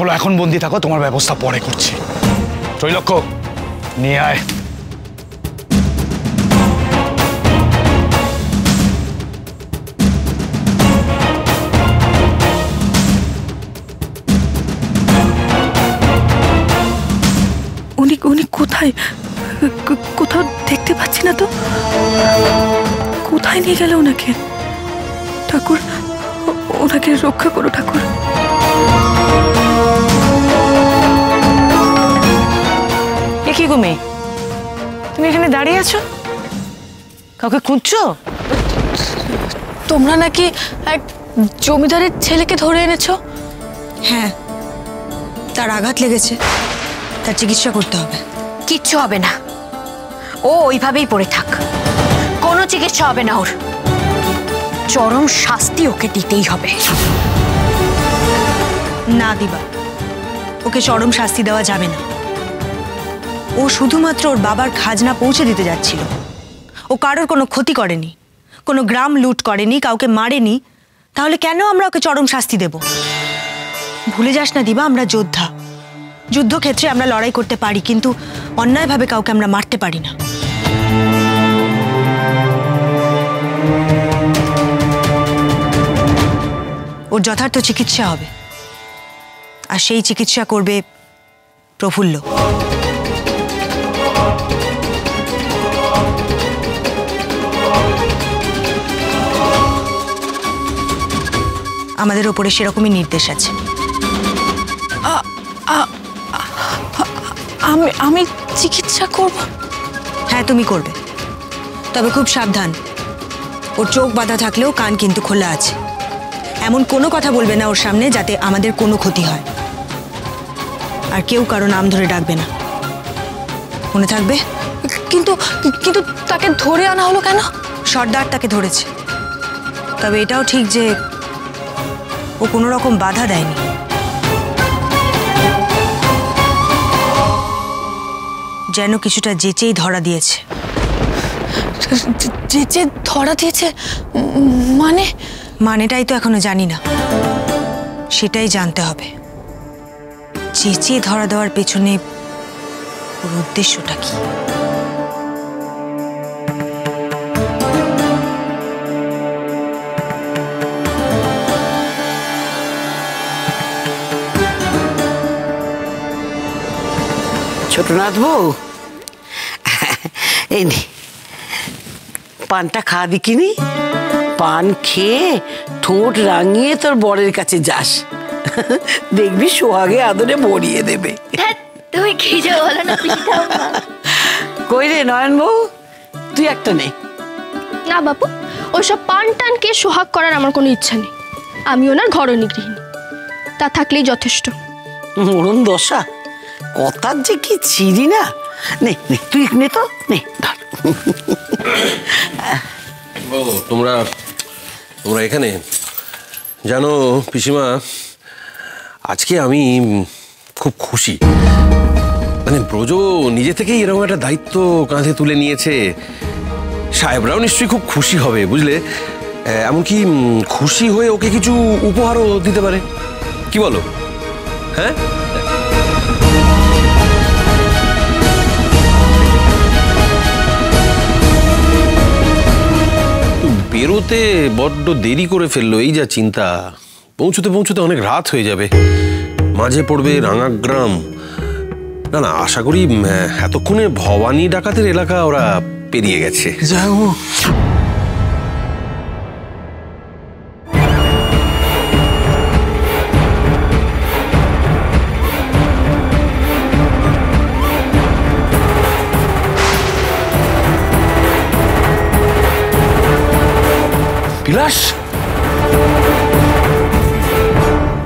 চলো এখন বন্দি থাকো, তোমার ব্যবস্থা পরে করছি। ত্রৈলক্ষ্য নিয়ে আয়। উনি উনি কোথায়? কোথাও দেখতে পাচ্ছি না তো। কোথায় নিয়ে গেল ওনাকে? ঠাকুর ওনাকে রক্ষা করো, ঠাকুর। কি গো মেয়ে? তুমি এখানে দাঁড়িয়ে আছো? কাউকে খুঁজছো? তোমরা নাকি এক জমিদারের ছেলেকে ধরে এনেছো? হ্যাঁ তার আঘাত লেগেছে। তার চিকিৎসা করতে হবে। কিচ্ছু হবে না। ও ওইভাবেই পড়ে থাক। কোনো চিকিৎসা হবে না ওর। চরম শাস্তি ওকে দিতেই হবে। না দিবা। ওকে চরম শাস্তি দেওয়া যাবে না। ও শুধুমাত্র ওর বাবার খাজনা পৌঁছে দিতে যাচ্ছিল। ও কারোর কোনো ক্ষতি করেনি, কোনো গ্রাম লুট করেনি, কাউকে মারেনি। তাহলে কেন আমরা ওকে চরম শাস্তি দেব? ভুলে যাস না দিবা, আমরা যোদ্ধা। যুদ্ধক্ষেত্রে আমরা লড়াই করতে পারি, কিন্তু অন্যায়ভাবে কাউকে আমরা মারতে পারি না। ওর যথার্থ চিকিৎসা হবে। আর সেই চিকিৎসা করবে প্রফুল্ল। আমাদের ওপরে সেরকমই নির্দেশ আছে। আমি আমি চিকিৎসা করব? হ্যাঁ তুমি করবে। তবে খুব সাবধান। ওর চোখ বাঁধা থাকলেও কান কিন্তু খোলা আছে। এমন কোনো কথা বলবে না ওর সামনে যাতে আমাদের কোনো ক্ষতি হয়। আর কেউ কারও নাম ধরে ডাকবে না। মনে থাকবে? কিন্তু কিন্তু তাকে ধরে আনা হলো কেন? সর্দার তাকে ধরেছে। তবে এটাও ঠিক যে ও কোনো রকম বাধা দেয়নি। যেন কিছুটা যেচেই ধরা দিয়েছে। যে ধরা দিয়েছে? মানে? মানেটাই তো এখনও জানি না। সেটাই জানতে হবে। চেঁচিয়ে ধরা দেওয়ার পেছনে ওর উদ্দেশ্যটা কি? ছোটনাথ বউ? এই নে পানটা খা দিকিনি পান খেয়ে ঠোঁট রাঙিয়ে তোর বরের কাছে যাস। দেখবি সোহাগে আদরে ভরিয়ে দেবে। তুমি কি বলো না কই রে নয়ন বউ? তুই একটা নে। না বাপু ওইসব পান টানকে সোহাগ করার আমার কোনো ইচ্ছা নেই। আমি ওনার ঘরণী গৃহিণী। তা থাকলেই যথেষ্ট। মরণ দশা। কথার যে কি ছিরি না? নে নে, তুই নে তো, নে ও তোমরা তোমরা এখানে? জানো, পিসিমা, আজকে আমি খুব খুশি। মানে ব্রজ নিজে থেকেই এরকম একটা দায়িত্ব কাঁধে তুলে নিয়েছে। সাহেবরাও নিশ্চয়ই খুব খুশি হবে, বুঝলে? এমনকি খুশি হয়ে ওকে কিছু উপহারও দিতে পারে। কি বলো? হ্যাঁ? বেরোতে বড্ড দেরি করে ফেলল, এই যা চিন্তা। পৌঁছতে পৌঁছতে অনেক রাত হয়ে যাবে। মাঝে পড়বে রাঙাগ্রাম। না না, আশা করি এতক্ষণে ভবানী ডাকাতের এলাকা ওরা পেরিয়ে গেছে। যাও বিলাস।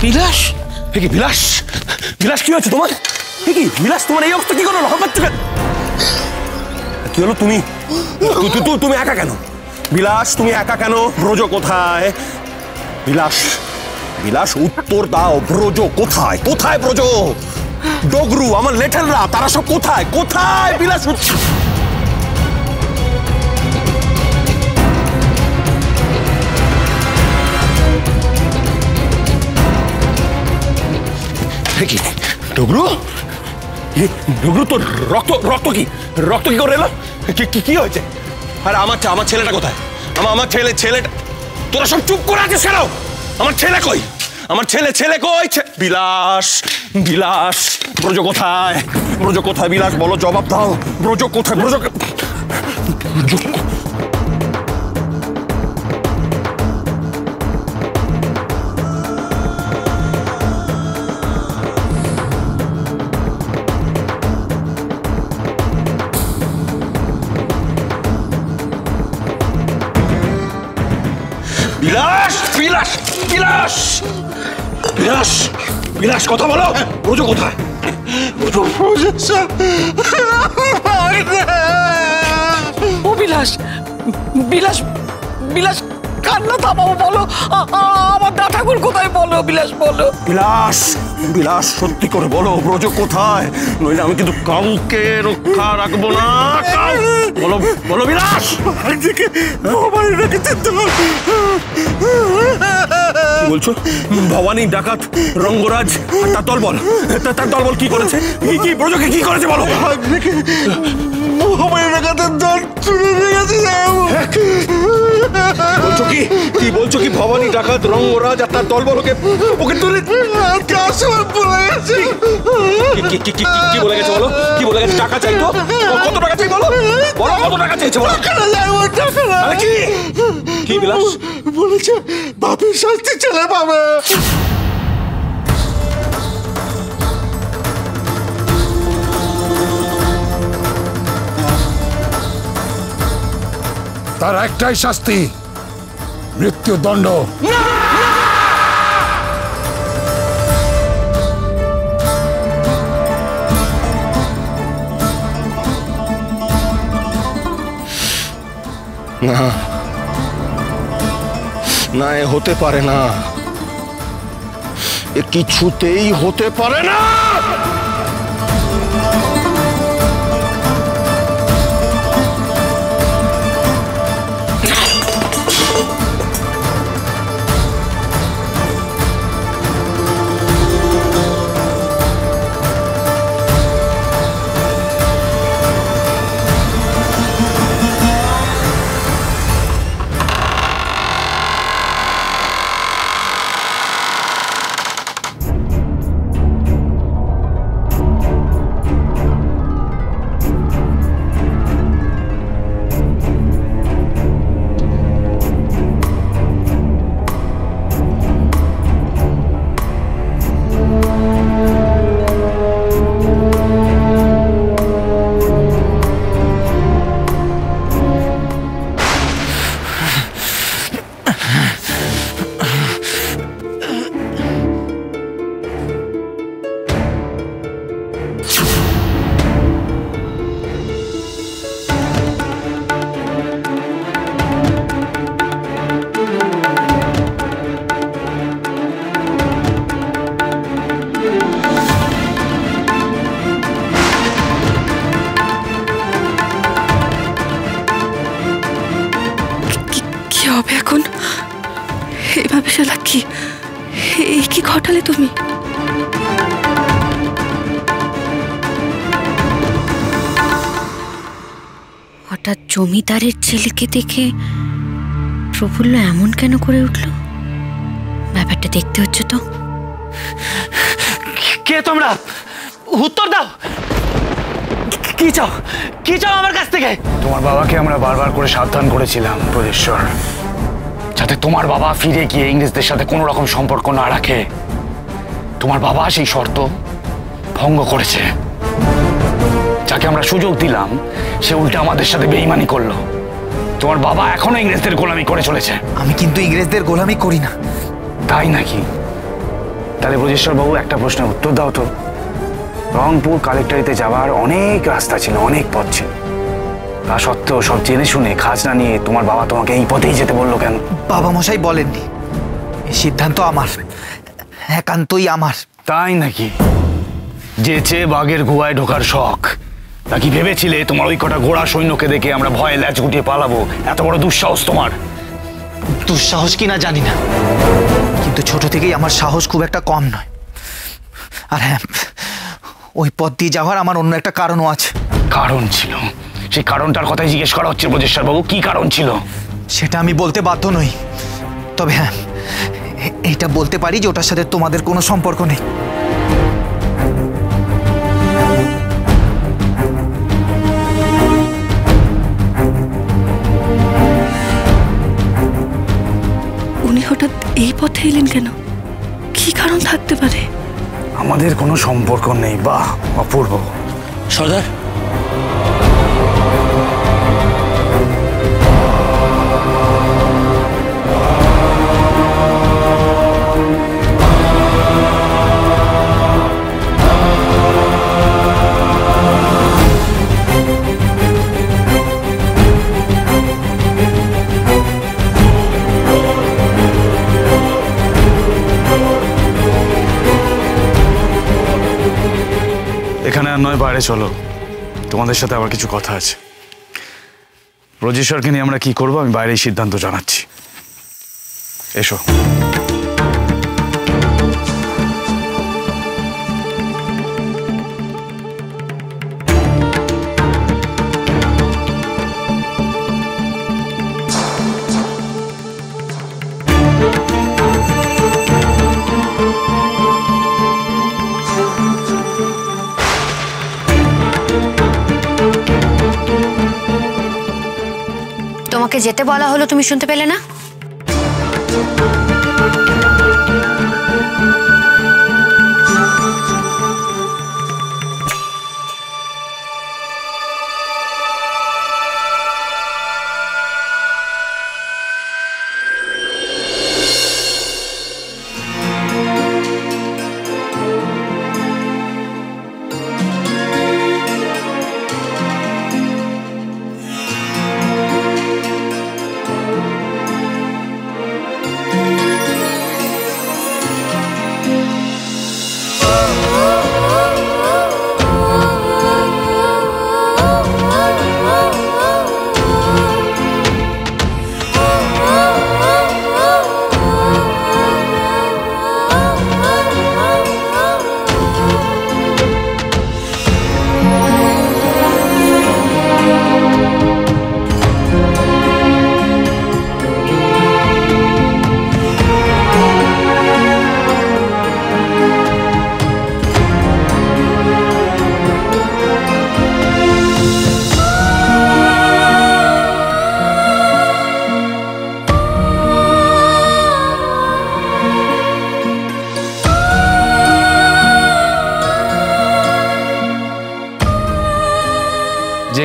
বিলাস? এ কি বিলাস? বিলাস কি হয়েছে তোমার? এ কি বিলাস? তোমার এই অবস্থা কি করো কেন? কি হলো তুমি? তুমি একা কেন? বিলাস, তুমি একা কেন? ব্রজ কোথায়? বিলাস বিলাস, উত্তর দাও। ব্রজ কোথায়? কোথায় ব্রজ? ডগরু, আমার লেঠেলরা তারা সব কোথায়? কোথায় বিলাস উৎ- কি? ডুগরু? এ, ডুগরু তোর রক্ত রক্ত কি? রক্ত কি করে এলো? কি কি- হয়েছে? আরে আমার আমার ছেলেটা কোথায়? আমার আমার ছেলে ছেলেটা তোরা সব চুপ করে আছিস কেন? আমার ছেলে কই? আমার ছেলে ছেলে কই? বিলাস বিলাস ব্রজ কোথায়? ব্রজ কোথায় বিলাস? বলো জবাব দাও। ব্রজ কোথায় ব্রজ বিলাস! বিলাস! বিলাস কথা বলো! ব্রজ কোথায়? ব্রজ ও বিলাস বিলাস বিলাস কান্না থামাও বলো। আমার ঠাকুর কোথায়? বলো বিলাস বলো। বিলাস! বিলাস সত্যি করে বলো ব্রজ কোথায়? নইলে আমি কিন্তু কাউকে রক্ষা রাখব না। বলো বলো বিলাস! বলছো? ভবানী ডাকাত রঙ্গরাজ তার দলবল। তার দলবল কি করেছে? কি কি ব্রজকে কি করেছে বলো? বলছো কি? কি বলছো কি? ভবানী ডাকাত রঙ্গরাজ আর তার দলবল ওকে ওকে তুলে কি? কি কি কি কি বলে গেছে বলো? কি বলে গেছে? টাকা চাই তো? কত টাকা চাই বলো? বলো কত টাকা চাইছে বলো? আরে কি? কি বিলাস? বলেছে বাপের শাস্তি ছেলে পাবে। তার একটাই শাস্তি মৃত্যুদণ্ড। না! না। না এ হতে পারে না। এ কিছুতেই হতে পারে না। এই কি ঘটালে তুমি? হঠাৎ জমিদারের ছেলেকে দেখে প্রফুল্ল এমন কেন করে উঠল? ব্যাপারটা দেখতে হচ্ছে তো। কে তোমরা? উত্তর দাও। কি চাও? কি চাও আমার কাছ থেকে? তোমার বাবাকে আমরা বারবার করে সাবধান করেছিলাম প্রদেশ্বর যাতে তোমার বাবা ফিরে গিয়ে ইংরেজদের সাথে কোনো রকম সম্পর্ক না রাখে। তোমার বাবা সেই শর্ত ভঙ্গ করেছে। যাকে আমরা সুযোগ দিলাম সে উল্টে আমাদের সাথে বেইমানি করল। তোমার বাবা এখনও ইংরেজদের গোলামি করে চলেছে। আমি কিন্তু ইংরেজদের গোলামি করি না। তাই নাকি? তাহলে ব্রজেশ্বর বাবু একটা প্রশ্নের উত্তর দাও তো। রংপুর কালেক্টরিতে যাওয়ার অনেক রাস্তা ছিল অনেক পথ ছিল। তা সত্ত্বেও সব জেনে শুনে খাজনা নিয়ে তোমার বাবা তোমাকে এই পথেই যেতে বলল কেন? বাবা মশাই বলেননি। এই সিদ্ধান্ত আমার। একান্তই আমার। তাই নাকি? যেচে বাঘের গুহায় ঢোকার শখ। নাকি ভেবেছিলে তোমার ওই কটা ঘোড়া সৈন্যকে দেখে আমরা ভয়ে ল্যাচ গুটিয়ে পালাবো? এত বড় দুঃসাহস তোমার। দুঃসাহস কিনা জানি না। কিন্তু ছোট থেকেই আমার সাহস খুব একটা কম নয়। আর হ্যাঁ ওই পথ দিয়ে যাওয়ার আমার অন্য একটা কারণও আছে। কারণ ছিল। সেই কারণটার কথাই জিজ্ঞেস করা হচ্ছে ব্রজেশ্বর বাবু কি কারণ ছিল? সেটা আমি বলতে বাধ্য নই। তবে হ্যাঁ এটা বলতে পারি যে ওটার সাথে তোমাদের কোনো সম্পর্ক নেই। উনি হঠাৎ এই পথে এলেন কেন? কি কারণ থাকতে পারে? আমাদের কোনো সম্পর্ক নেই বাহ অপূর্ব। সর্দার বাইরে চলো, তোমাদের সাথে আবার কিছু কথা আছে। ব্রজেশ্বরকে নিয়ে আমরা কি করব আমি বাইরেই সিদ্ধান্ত জানাচ্ছি। এসো। যেতে বলা হলো তুমি শুনতে পেলে না?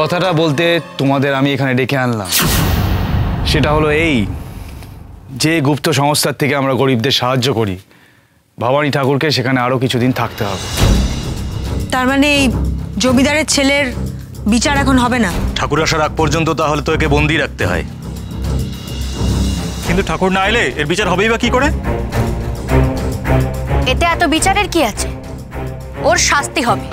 কথাটা বলতে তোমাদের আমি এখানে ডেকে আনলাম। সেটা হলো এই যে গুপ্ত সংস্থার থেকে আমরা গরিবদের সাহায্য করি ভবানী ঠাকুরকে সেখানে আরও কিছুদিন থাকতে হবে। তার মানে এই জমিদারের ছেলের বিচার এখন হবে না? ঠাকুর আসার আগ পর্যন্ত তাহলে তো একে বন্দি রাখতে হয়। কিন্তু ঠাকুর না এলে এর বিচার হবেই বা কি করে? এতে এত বিচারের কি আছে? ওর শাস্তি হবে।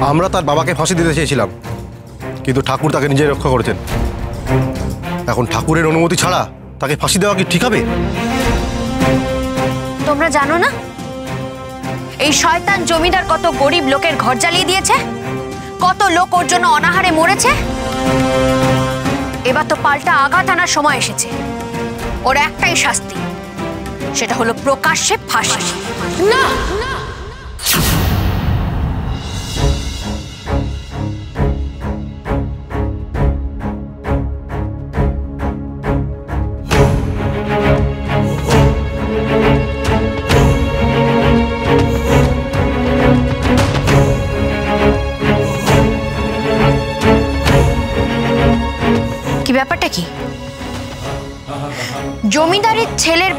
আমরা তার বাবাকে ফাঁসি দিতে চেয়েছিলাম কিন্তু ঠাকুর তাকে নিজে রক্ষা করেছেন। এখন ঠাকুরের অনুমতি ছাড়া তাকে ফাঁসি দেওয়া কি ঠিক হবে? তোমরা জানো না? এই শয়তান জমিদার কত গরিব লোকের ঘর জ্বালিয়ে দিয়েছে? কত লোক ওর জন্য অনাহারে মরেছে? এবার তো পাল্টা আঘাত আনার সময় এসেছে। ওর একটাই শাস্তি সেটা হলো প্রকাশ্যে ফাঁসি। না!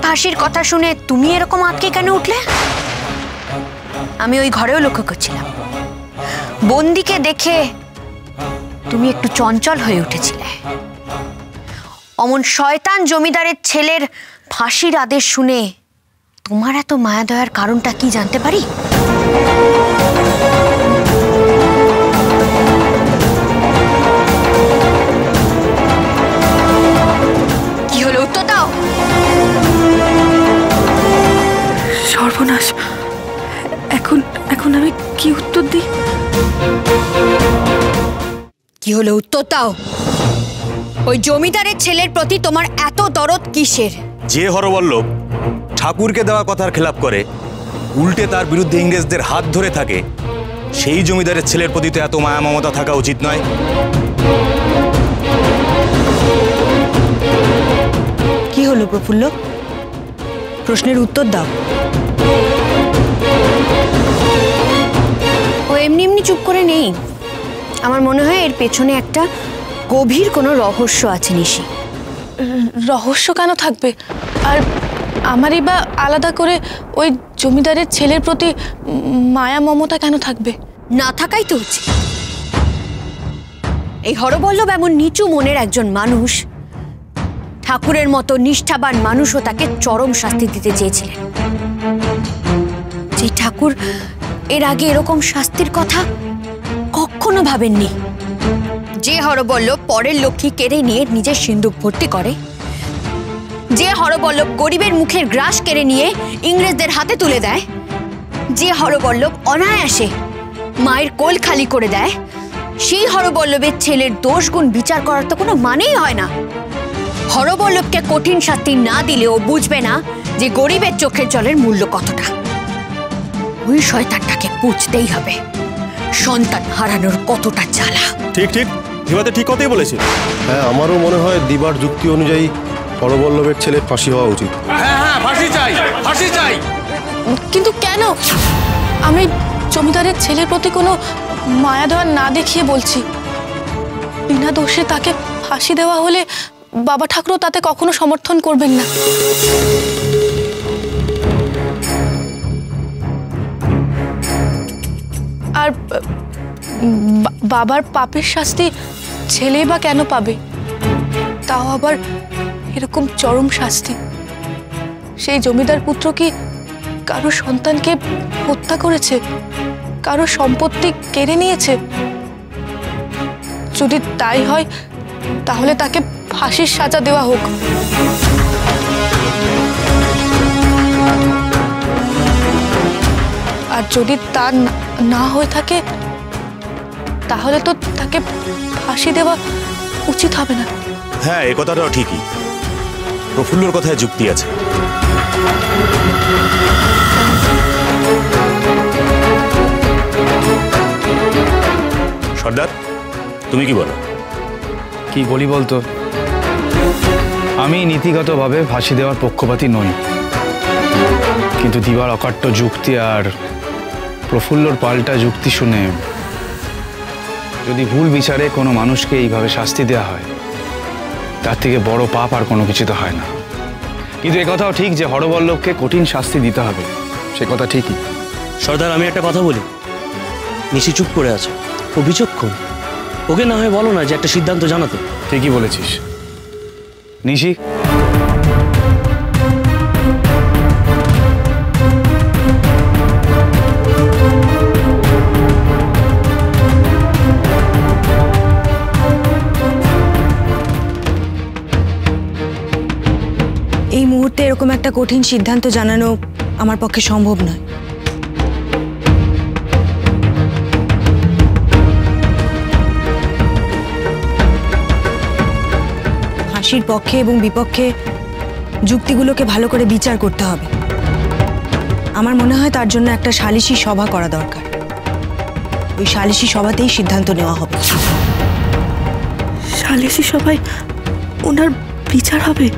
ফাঁসির কথা শুনে তুমি এরকম আটকে কেন উঠলে? আমি ওই ঘরেও লক্ষ্য করছিলাম। বন্দিকে দেখে তুমি একটু চঞ্চল হয়ে উঠেছিলে। অমন শয়তান জমিদারের ছেলের ফাঁসির আদেশ শুনে তোমার এত মায়া দয়ার কারণটা কি জানতে পারি? সর্বনাশ। এখন এখন আমি কি উত্তর দিই? কি হলো উত্তর দাও। ওই জমিদারের ছেলের প্রতি তোমার এত দরদ কিসের? যে হরবল্লভ ঠাকুরকে দেওয়া কথার খেলাপ করে উল্টে তার বিরুদ্ধে ইংরেজদের হাত ধরে থাকে সেই জমিদারের ছেলের প্রতি তো এত মায়া মমতা থাকা উচিত নয়। কি হলো প্রফুল্ল? প্রশ্নের উত্তর দাও। ও এমনি এমনি চুপ করে নেই। আমার মনে হয় এর পেছনে একটা গভীর কোনো রহস্য আছে নিশি। রহস্য কেন থাকবে? আর আমারই বা আলাদা করে ওই জমিদারের ছেলের প্রতি মায়া মমতা কেন থাকবে? না থাকাই তো উচিত। এই হরবল্লভ এমন নিচু মনের একজন মানুষ ঠাকুরের মতো নিষ্ঠাবান মানুষও তাকে চরম শাস্তি দিতে চেয়েছিলেন। যে ঠাকুর এর আগে এরকম শাস্তির কথা কখনো ভাবেননি। যে হরবল্লভ পরের লক্ষ্মী কেড়ে নিয়ে নিজের সিন্দুক ভর্তি করে, যে হরবল্লভ গরিবের মুখের গ্রাস কেড়ে নিয়ে ইংরেজদের হাতে তুলে দেয়, যে হরবল্লভ অনায়াসে মায়ের কোল খালি করে দেয়, সেই হরবল্লভের ছেলের দোষ গুণ বিচার করার তো কোনো মানেই হয় না। হরবল্লভকে কঠিন শাস্তি না দিলেও বুঝবে না যে গরিবের চোখের জলের মূল্য কতটা। ওই শয়তানটাকে বুঝতেই হবে। সন্তান হারানোর কতটা জ্বালা। ঠিক ঠিক। দিবাতে ঠিক কথাই বলেছে। হ্যাঁ আমারও মনে হয় দিবার যুক্তি অনুযায়ী হরবল্লভের ছেলে ফাঁসি হওয়া উচিত। হ্যাঁ হ্যাঁ ফাঁসি চাই ফাঁসি চাই। কিন্তু কেন? আমি জমিদারের ছেলের প্রতি কোনো মায়া দেওয়া না দেখিয়ে বলছি। বিনা দোষে তাকে ফাঁসি দেওয়া হলে বাবা ঠাকুরও তাতে কখনো সমর্থন করবেন না। আর বাবার পাপের শাস্তি ছেলে বা কেন পাবে? তাও আবার এরকম চরম শাস্তি। সেই জমিদার পুত্র কি কারও সন্তানকে হত্যা করেছে? কারও সম্পত্তি কেড়ে নিয়েছে? যদি তাই হয়, তাহলে তাকে ফাঁসির সাজা দেওয়া হোক। আর যদি তা না- হয়ে থাকে তাহলে তো তাকে ফাঁসি দেওয়া উচিত হবে না। হ্যাঁ এ কথাটাও ঠিকই। প্রফুল্লর কথায় যুক্তি আছে। সর্দার তুমি কি বলো? কি বলি বলতো? আমি নীতিগতভাবে ফাঁসি দেওয়ার পক্ষপাতী নই। কিন্তু দিবার অকাট্য যুক্তি আর প্রফুল্লর পাল্টা যুক্তি শুনে যদি ভুল বিচারে কোনো মানুষকে এইভাবে শাস্তি দেওয়া হয় তার থেকে বড় পাপ আর কোনো কিছু তো হয় না। কিন্তু কথাও ঠিক যে হরবল্লভকে কঠিন শাস্তি দিতে হবে সে কথা ঠিকই। সর্দার আমি একটা কথা বলি। নিশি চুপ করে আছে। ও বিচক্ষণ ওকে না হয় বলো না যে একটা সিদ্ধান্ত জানাতে। ঠিকই বলেছিস। নিশি? মুহূর্তে এরকম একটা কঠিন সিদ্ধান্ত জানানো আমার পক্ষে সম্ভব নয়। হাসির পক্ষে এবং বিপক্ষে যুক্তিগুলোকে ভালো করে বিচার করতে হবে। আমার মনে হয় তার জন্য একটা সালিশি সভা করা দরকার। ওই সালিশি সভাতেই সিদ্ধান্ত নেওয়া হবে। সালিসি সভায় ওনার বিচার হবে?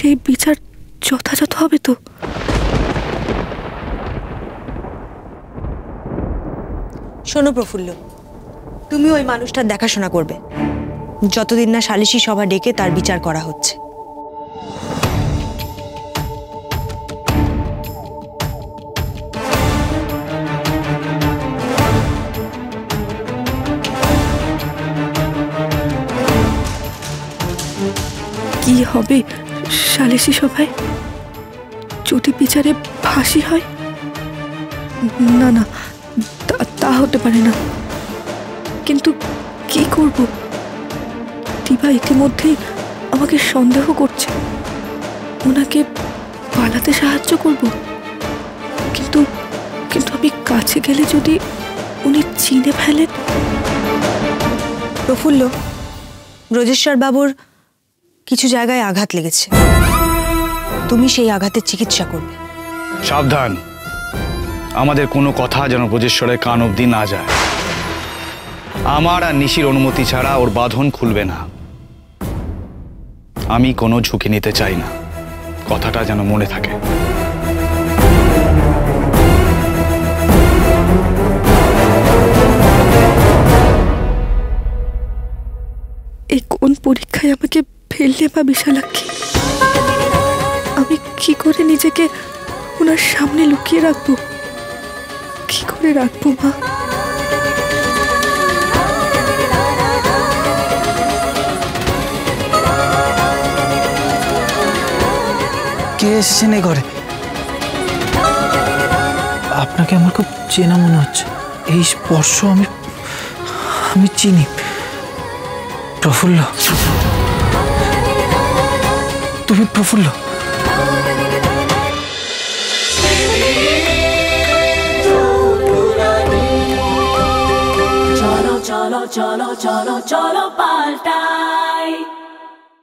সেই বিচার যথাযথ হবে তো? শোনো প্রফুল্ল তুমি ওই মানুষটার দেখাশোনা করবে। যতদিন না সালিশি সভা ডেকে তার বিচার করা হচ্ছে। কি হবে? সালিসি সভায় যদি বিচারে ফাঁসি হয়? না না, তা- হতে পারে না। কিন্তু কি করব? দিবা ইতিমধ্যেই আমাকে সন্দেহ করছে। ওনাকে পালাতে সাহায্য করব। কিন্তু কিন্তু আমি কাছে গেলে যদি উনি চিনে ফেলেন? প্রফুল্ল ব্রজেশ্বর বাবুর কিছু জায়গায় আঘাত লেগেছে। তুমি সেই আঘাতের চিকিৎসা করবে। সাবধান। আমাদের কোনো কথা যেন ব্রজেশ্বরের কান অবধি না যায়। আমার আর নিশির অনুমতি ছাড়া ওর বাঁধন খুলবে না। আমি কোনো ঝুঁকি নিতে চাই না। কথাটা যেন মনে থাকে। এই কোন পরীক্ষায় আমাকে ফেললে বা বিশালাক্ষী? আমি কি করে নিজেকে ওনার সামনে লুকিয়ে রাখব? কি করে রাখব, মা? কে এসেছেন এই ঘরে? আপনাকে আমার খুব চেনা মনে হচ্ছে। এই স্পর্শ আমি আমি চিনি। প্রফুল্ল। তুমি প্রফুল্ল cholo, cholo, cholo, cholo, paltai.